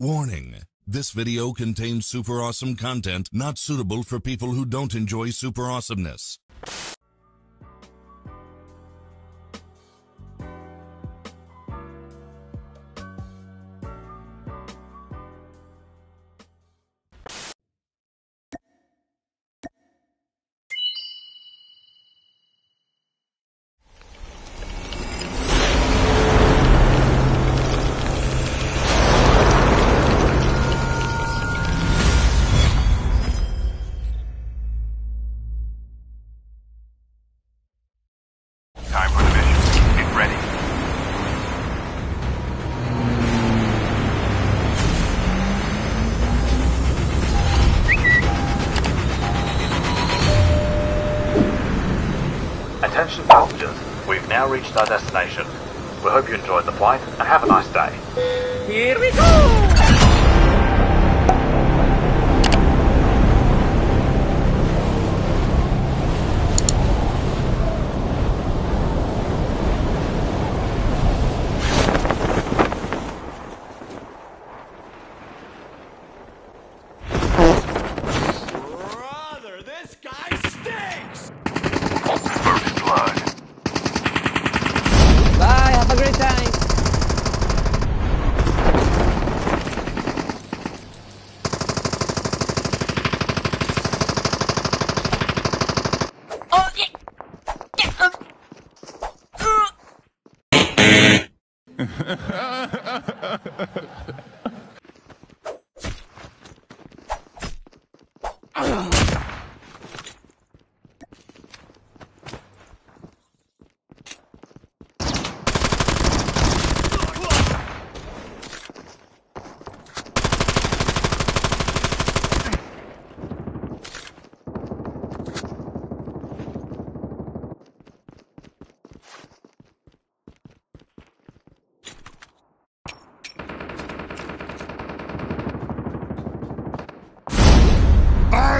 Warning. This video contains super awesome content not suitable for people who don't enjoy super awesomeness. Passengers, we've now reached our destination. We hope you enjoyed the flight and have a nice day. Here we go!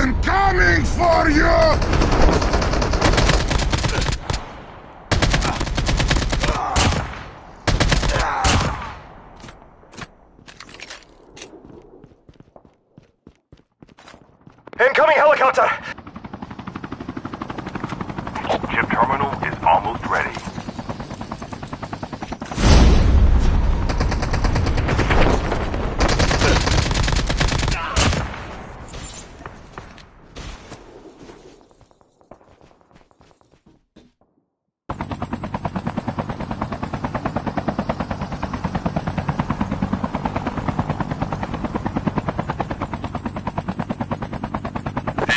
I'm coming for you! Incoming helicopter! Chip terminal is almost ready.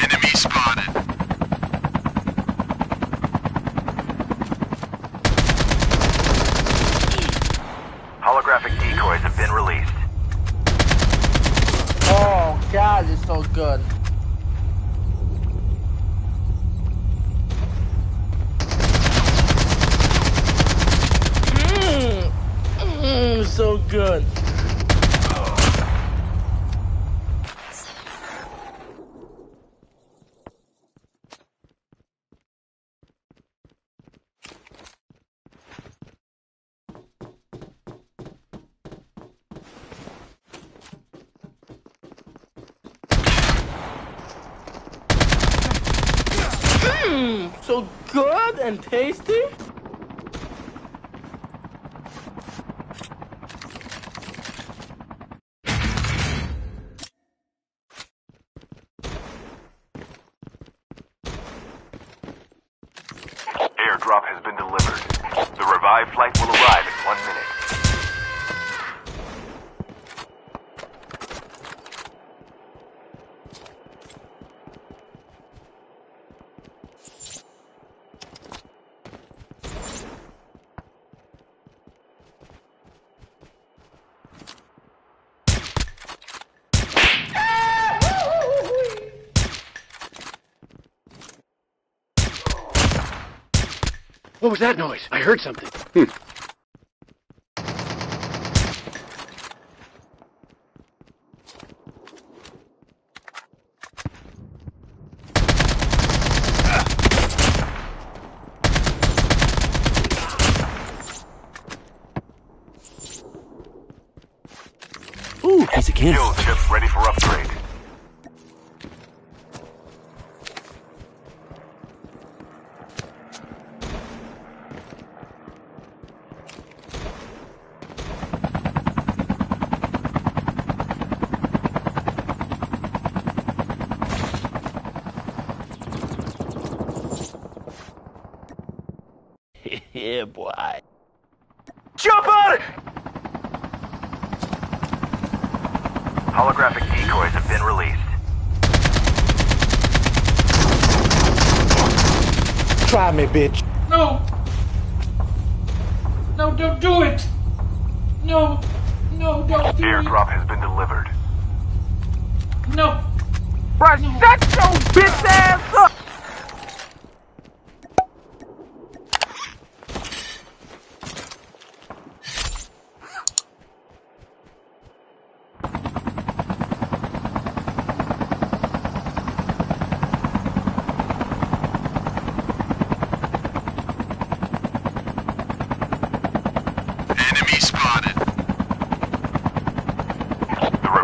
Enemy spotted. Holographic decoys have been released. Oh, God, it's so good. Mmm, mmm, so good. Mmm, so good and tasty. Airdrop has been delivered. The revived flight will arrive in one minute. What was that noise? I heard something. Hmm. Ooh, piece of again. Skill chips ready for upgrade. Yeah, boy. Chopper! Holographic decoys have been released. Try me, bitch. No. No, don't do it. No. No, don't do Airdrop has been delivered. it. No. Bruh, shut your bitch ass up!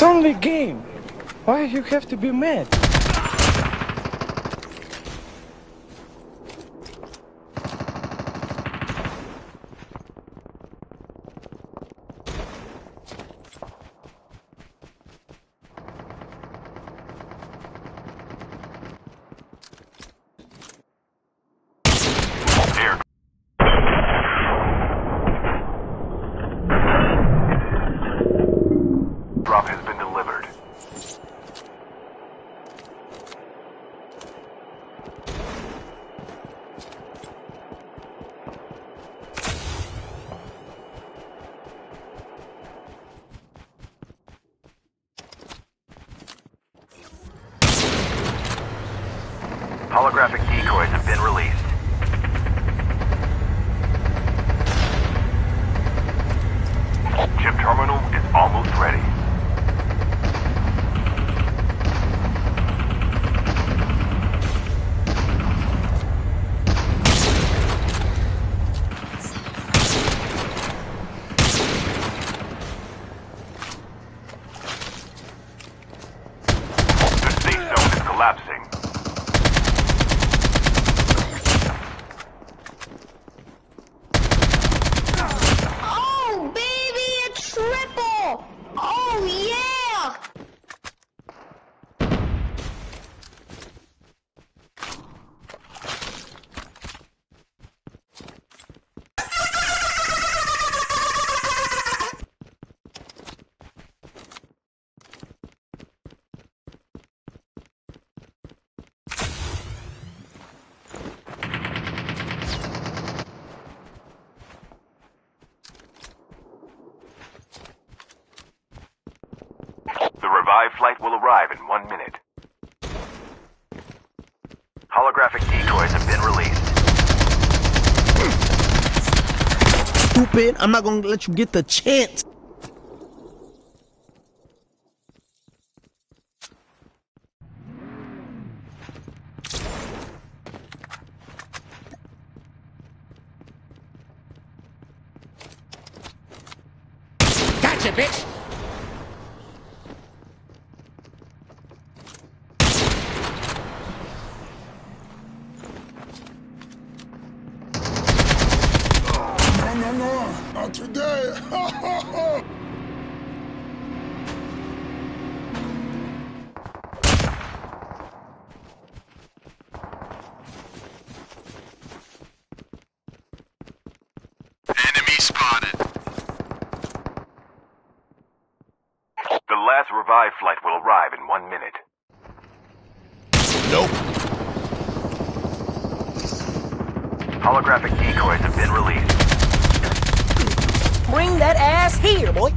It's only game. Why you have to be mad? Drop has arrive in one minute. Holographic decoys have been released. Stupid. I'm not gonna let you get the chance. Gotcha, bitch! No, no, no, not today. Enemy spotted. The last revive flight will arrive in one minute. Nope. Holographic decoys have been released. Bring that ass here, boy.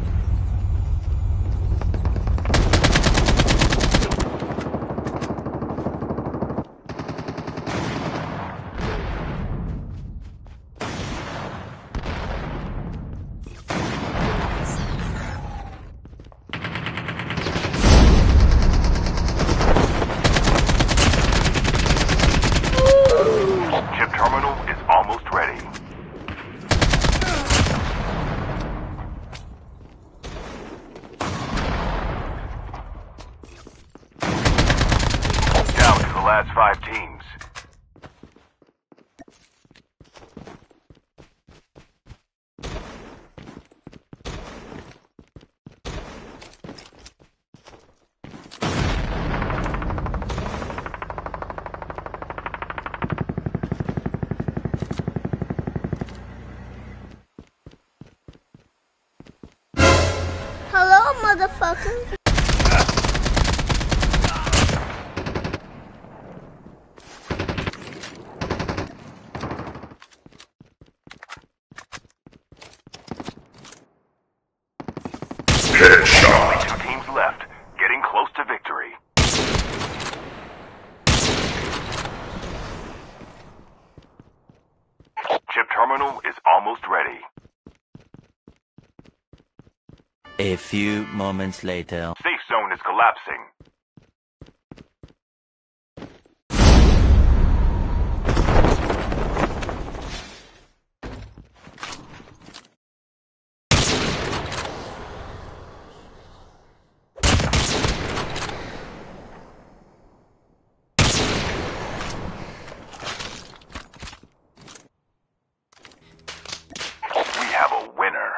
Chip terminal is almost ready. Down to the last five teams. Hello, Headshot. Two teams left, getting close to victory. Chip terminal is almost ready. A few moments later. Safe zone is collapsing. We have a winner.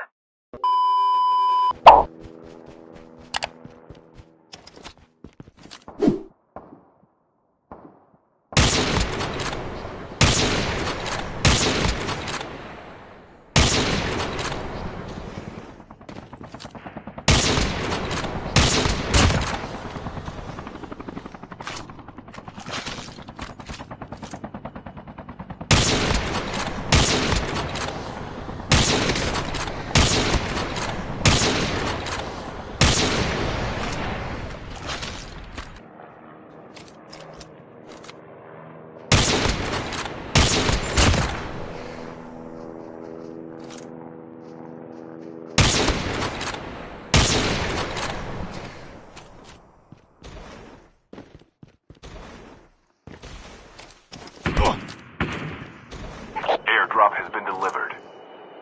Airdrop has been delivered.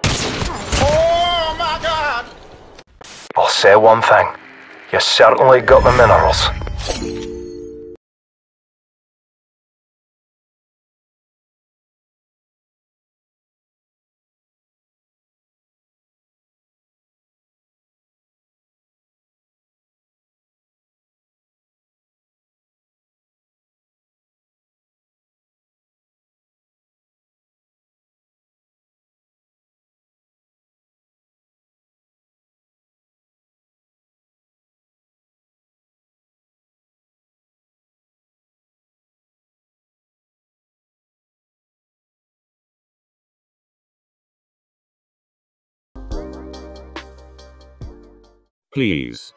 oh my god! I'll say one thing. You certainly got the minerals. Please